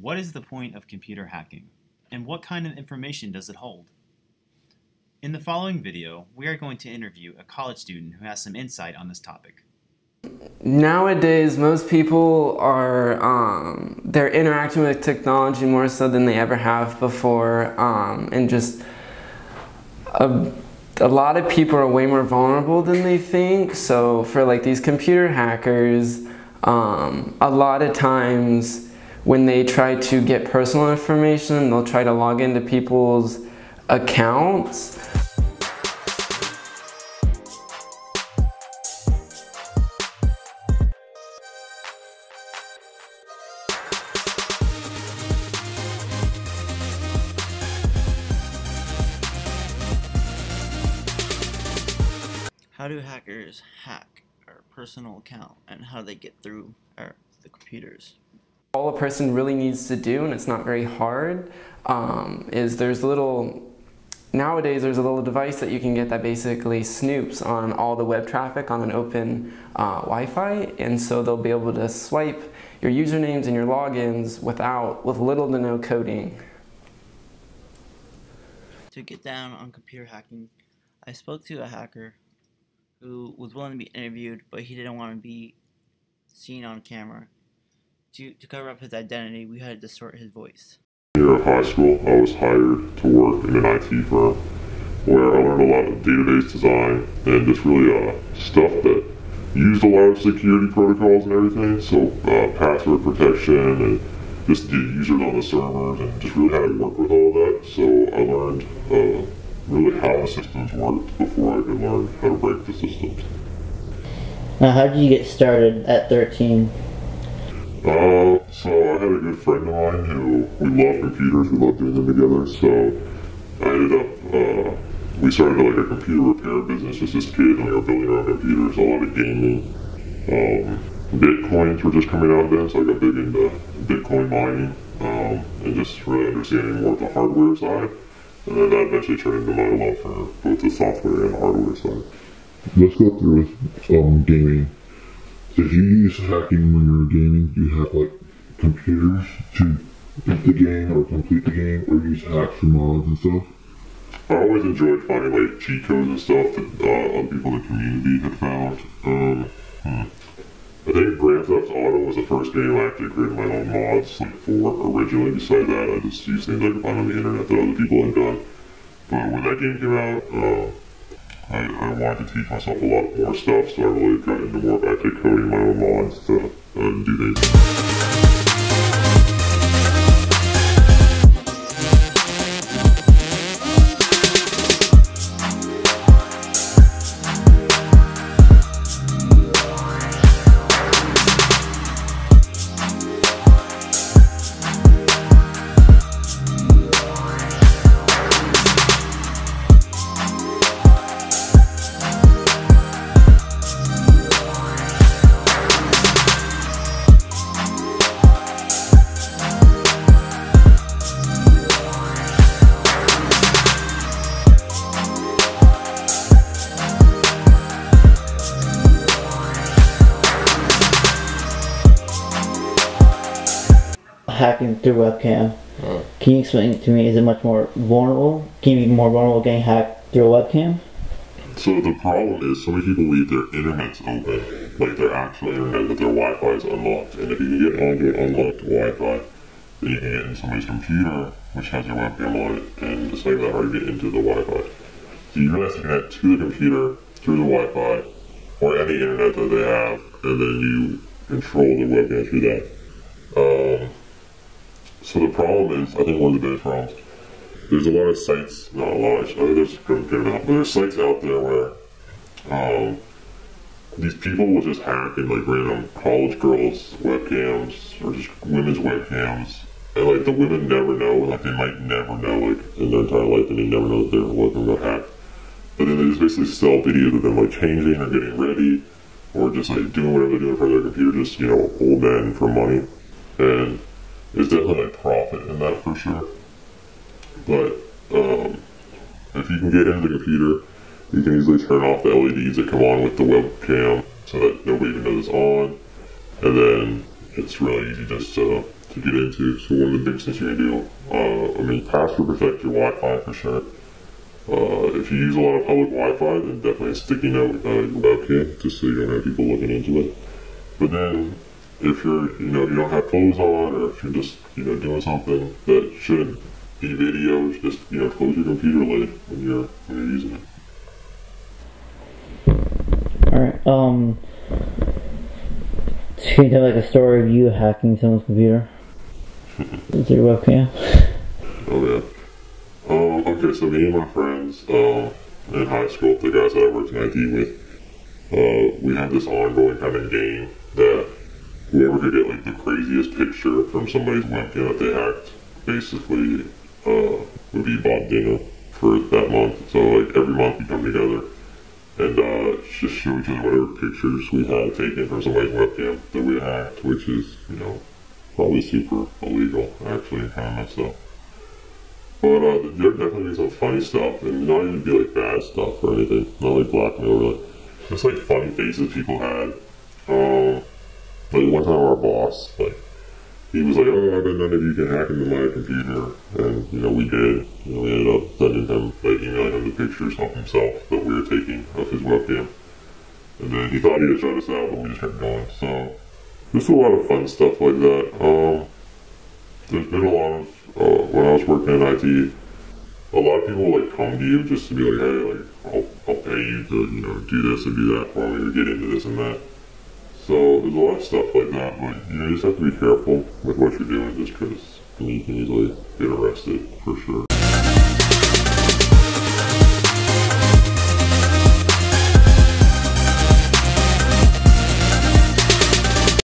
What is the point of computer hacking? And what kind of information does it hold? In the following video, we are going to interview a college student who has some insight on this topic. Nowadays, most people are um, they're interacting with technology more so than they ever have before, um, and just a, a lot of people are way more vulnerable than they think. So for like these computer hackers, um, a lot of times when they try to get personal information, they'll try to log into people's accounts How do hackers hack our personal account and how they get through our the computers? All a person really needs to do, and it's not very hard, um, is there's little, nowadays there's a little device that you can get that basically snoops on all the web traffic on an open uh, Wi-Fi, and so they'll be able to swipe your usernames and your logins without, with little to no coding. To get down on computer hacking, I spoke to a hacker who was willing to be interviewed, but he didn't want to be seen on camera. To, to cover up his identity, we had to distort his voice. Year of high school, I was hired to work in an IT firm where I learned a lot of database design and just really uh, stuff that used a lot of security protocols and everything. So uh, password protection and just the users on the servers and just really how to work with all that. So I learned uh, really how the systems worked before I could learn how to break the systems. Now, how did you get started at 13? Uh, so I had a good friend of mine who we love computers, we love doing them together. So I ended up, uh, we started like a computer repair business just this kid, and we were building our own computers, a lot of gaming. Um, Bitcoins were just coming out then, so I got big into Bitcoin mining um, and just really understanding more of the hardware side. And then that eventually turned into my love for both the software and hardware side. Let's go through um, gaming. If you use hacking when you're gaming, you have like computers to beat the game or complete the game, or use hacks for mods and stuff. I always enjoyed finding like cheat codes and stuff that uh, other people in the community had found. Um, hmm. I think Grand Theft Auto was the first game I actually created my own mods like, for originally. Besides that, I just used things I could find on the internet that other people had done. But when that game came out, uh, I, I wanted to teach myself a lot more stuff, so I really got into more actually coding my own mods to uh, do things. Hacking through webcam. Can you explain it to me? Is it much more vulnerable? Can you be more vulnerable getting hacked through a webcam? So the problem is so many people leave their internets open, like their actual internet, but their Wi-Fi is unlocked. And if you can get onto an unlocked Wi-Fi, then you can get in somebody's computer, which has your webcam on it, and it's not that hard to get into the Wi-Fi. So you really have to connect to the computer through the Wi-Fi or any internet that they have, and then you control the webcam through that. Um, so the problem is, I think one of the biggest problems there's a lot of sites, not a lot, I think there's good, good enough, but there's sites out there where um, these people will just hack in like random college girls' webcams or just women's webcams. And like the women never know, like they might never know, like in their entire life, and they never know that their webcam got hacked. But then they just basically sell videos of them like changing or getting ready, or just like doing whatever they're doing for their computer, just you know, hold in for money. And there's definitely profit in that for sure. But um, if you can get into the computer, you can easily turn off the LEDs that come on with the webcam so that nobody even knows it's on. And then it's really easy just to to get into. So one of the big things you can do, uh, I mean, password protect your Wi-Fi for sure. Uh, if you use a lot of public Wi-Fi, then definitely sticking out uh, your webcam just so you don't have people looking into it. But then, if you're, you know, you don't have clothes on, or if you're just, you know, doing something that shouldn't be videos, just, you know, close your computer lid when you're when you're using it. All right. Um. So can you tell like a story of you hacking someone's computer? Is your webcam? Oh yeah. Um, okay, so me and my friends, uh, in high school, the guys that I worked in IT with, uh, we had this ongoing kind of game that whoever could get like the craziest picture from somebody's webcam that they hacked, basically, uh, would be bought dinner for that month. So like every month we come together and uh, just show each other whatever pictures we had taken from somebody's webcam that we hacked, which is, you know, probably super illegal, actually, kind of messed up. But uh, there definitely be some funny stuff, and not even be like bad stuff or anything, not like blackmail like just like funny faces people had. Um, one time our boss, like he was like, "Oh, I bet none of you can hack into my computer," and you know we did. You know, we ended up sending him, like emailing him the pictures of himself that we were taking of his webcam, and then he thought he had shut us out, but we just kept going. So there's a lot of fun stuff like that. Um, there's been a lot of uh, when I was working in IT, a lot of people like come to you just to be like, hey, like I'll, I'll pay you to you know do this and do that for me or get into this and that. So there's a lot of stuff like that, but you know you just have to be careful with what you're doing just because you, know, you can easily get arrested for sure.